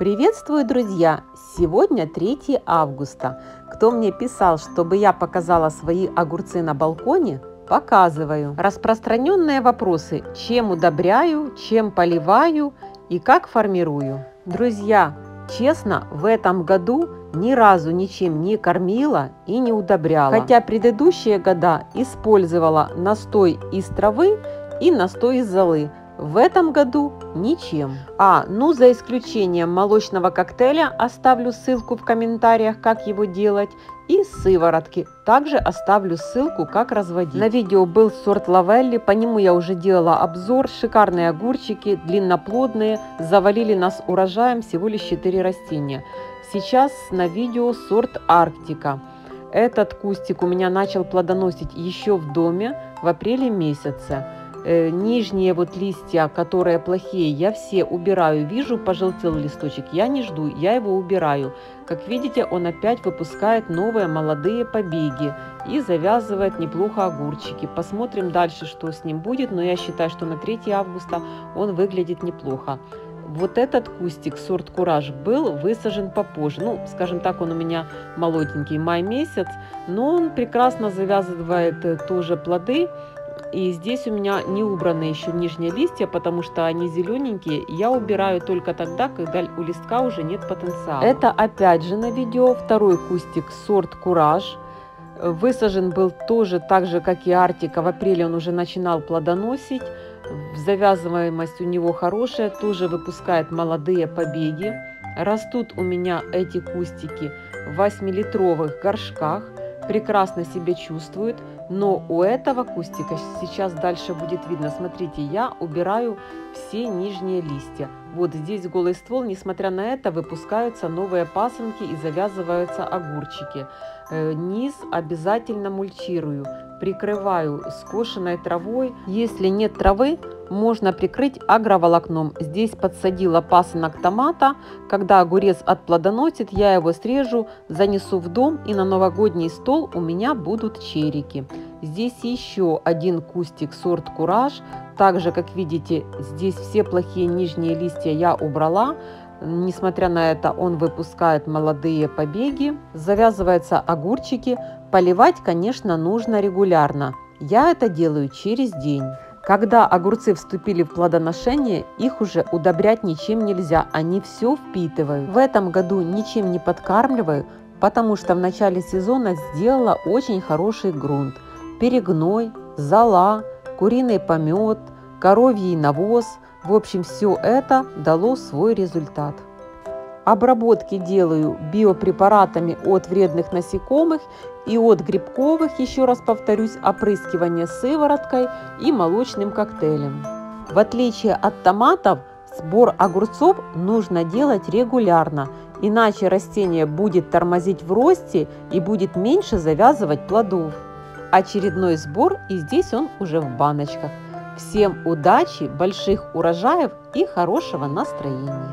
Приветствую, друзья! Сегодня 3 августа. Кто мне писал, чтобы я показала свои огурцы на балконе, показываю. Распространенные вопросы, чем удобряю, чем поливаю и как формирую. Друзья, честно, в этом году ни разу ничем не кормила и не удобряла. Хотя предыдущие года использовала настой из травы и настой из золы. В этом году ничем. А, ну за исключением молочного коктейля, оставлю ссылку в комментариях, как его делать, и сыворотки. Также оставлю ссылку, как разводить. На видео был сорт лавелли, по нему я уже делала обзор. Шикарные огурчики, длинноплодные, завалили нас урожаем всего лишь 4 растения. Сейчас на видео сорт Арктика. Этот кустик у меня начал плодоносить еще в доме в апреле месяце. Э, нижние вот листья, которые плохие, я все убираю. Вижу, пожелтел листочек, я не жду, я его убираю. Как видите, он опять выпускает новые молодые побеги и завязывает неплохо огурчики. Посмотрим дальше, что с ним будет, но я считаю, что на 3 августа он выглядит неплохо. Вот этот кустик, сорт Кураж, был высажен попозже. Ну, скажем так, он у меня молоденький, май месяц, но он прекрасно завязывает э, тоже плоды. И здесь у меня не убраны еще нижние листья, потому что они зелененькие. Я убираю только тогда, когда у листка уже нет потенциала. Это опять же на видео второй кустик сорт Кураж. Высажен был тоже так же, как и Артика. В апреле он уже начинал плодоносить. Завязываемость у него хорошая, тоже выпускает молодые побеги. Растут у меня эти кустики в 8-литровых горшках. Прекрасно себя чувствуют. Но у этого кустика сейчас дальше будет видно. Смотрите, я убираю все нижние листья. Вот здесь голый ствол, несмотря на это, выпускаются новые пасынки и завязываются огурчики. Э, низ обязательно мульчирую, прикрываю скошенной травой. Если нет травы, можно прикрыть агроволокном. Здесь подсадила пасынок томата. Когда огурец отплодоносит, я его срежу, занесу в дом и на новогодний стол у меня будут черики. Здесь еще один кустик сорт Кураж. Также, как видите, здесь все плохие нижние листья я убрала. Несмотря на это, он выпускает молодые побеги, завязываются огурчики. Поливать, конечно, нужно регулярно. Я это делаю через день. Когда огурцы вступили в плодоношение, их уже удобрять ничем нельзя, они все впитывают. В этом году ничем не подкармливаю, потому что в начале сезона сделала очень хороший грунт. Перегной, зола, куриный помет, коровий навоз – в общем, все это дало свой результат. Обработки делаю биопрепаратами от вредных насекомых и от грибковых, еще раз повторюсь, опрыскивание сывороткой и молочным коктейлем. В отличие от томатов, сбор огурцов нужно делать регулярно, иначе растение будет тормозить в росте и будет меньше завязывать плодов. Очередной сбор и здесь он уже в баночках – Всем удачи, больших урожаев и хорошего настроения!